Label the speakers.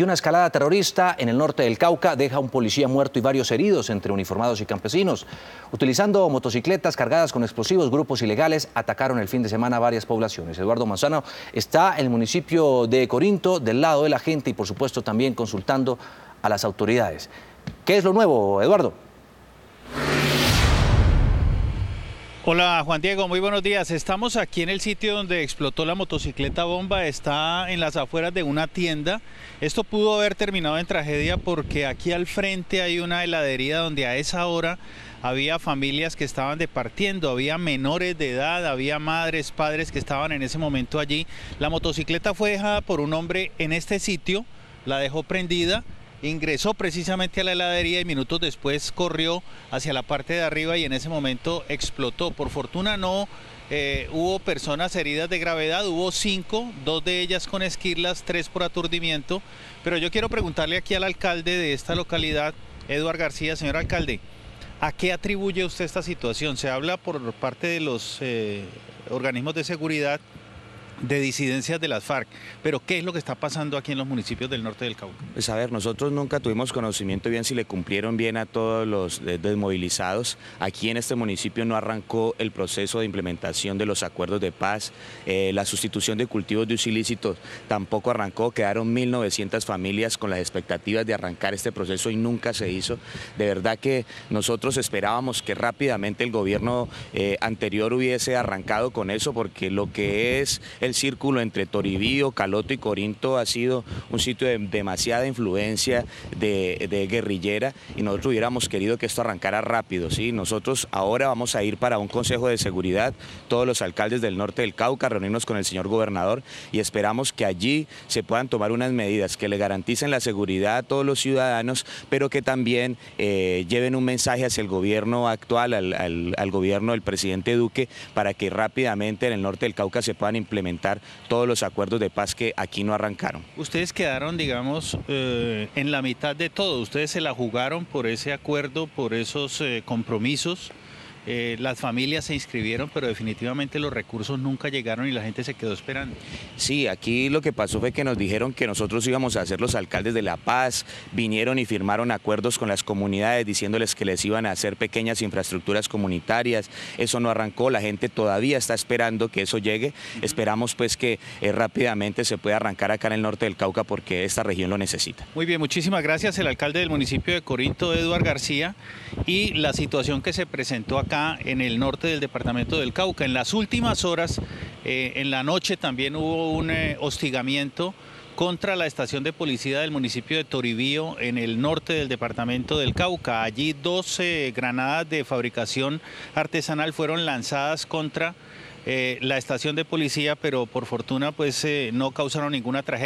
Speaker 1: Y una escalada terrorista en el norte del Cauca deja un policía muerto y varios heridos entre uniformados y campesinos. Utilizando motocicletas cargadas con explosivos, grupos ilegales atacaron el fin de semana varias poblaciones. Eduardo Manzano está en el municipio de Corinto, del lado de la gente y por supuesto también consultando a las autoridades. ¿Qué es lo nuevo, Eduardo?
Speaker 2: Hola Juan Diego, muy buenos días. Estamos aquí en el sitio donde explotó la motocicleta bomba. Está en las afueras de una tienda. Esto pudo haber terminado en tragedia porque aquí al frente hay una heladería donde a esa hora había familias que estaban departiendo, había menores de edad, había madres, padres que estaban en ese momento allí. La motocicleta fue dejada por un hombre en este sitio, la dejó prendida ingresó precisamente a la heladería y minutos después corrió hacia la parte de arriba y en ese momento explotó. Por fortuna no eh, hubo personas heridas de gravedad, hubo cinco, dos de ellas con esquirlas, tres por aturdimiento. Pero yo quiero preguntarle aquí al alcalde de esta localidad, Eduard García, señor alcalde, ¿a qué atribuye usted esta situación? Se habla por parte de los eh, organismos de seguridad de disidencias de las FARC. Pero ¿qué es lo que está pasando aquí en los municipios del norte del Cauca?
Speaker 3: Pues a ver, nosotros nunca tuvimos conocimiento bien si le cumplieron bien a todos los desmovilizados. Aquí en este municipio no arrancó el proceso de implementación de los acuerdos de paz, eh, la sustitución de cultivos de ilícitos tampoco arrancó, quedaron 1.900 familias con las expectativas de arrancar este proceso y nunca se hizo. De verdad que nosotros esperábamos que rápidamente el gobierno eh, anterior hubiese arrancado con eso porque lo que es el círculo entre Toribío, Caloto y Corinto ha sido un sitio de demasiada influencia de, guerrillera y nosotros hubiéramos querido que esto arrancara rápido. ¿sí? Nosotros ahora vamos a ir para un consejo de seguridad, todos los alcaldes del norte del Cauca, reunirnos con el señor gobernador y esperamos que allí se puedan tomar unas medidas que le garanticen la seguridad a todos los ciudadanos, pero que también eh, lleven un mensaje hacia el gobierno actual, al, al gobierno del presidente Duque, para que rápidamente en el norte del Cauca se puedan implementar todos los acuerdos de paz que aquí no arrancaron.
Speaker 2: Ustedes quedaron, digamos, eh, en la mitad de todo. Ustedes se la jugaron por ese acuerdo, por esos eh, compromisos. Eh, las familias se inscribieron, pero definitivamente los recursos nunca llegaron y la gente se quedó esperando.
Speaker 3: Sí, aquí lo que pasó fue que nos dijeron que nosotros íbamos a ser los alcaldes de La Paz, vinieron y firmaron acuerdos con las comunidades diciéndoles que les iban a hacer pequeñas infraestructuras comunitarias, eso no arrancó, la gente todavía está esperando que eso llegue, esperamos pues que eh, rápidamente se pueda arrancar acá en el norte del Cauca porque esta región lo necesita.
Speaker 2: Muy bien, muchísimas gracias el alcalde del municipio de Corinto, Eduard García, y la situación que se presentó acá en el norte del departamento del Cauca. En las últimas horas, eh, en la noche también hubo un eh, hostigamiento contra la estación de policía del municipio de Toribío en el norte del departamento del Cauca. Allí 12 granadas de fabricación artesanal fueron lanzadas contra eh, la estación de policía, pero por fortuna pues no causaron ninguna tragedia.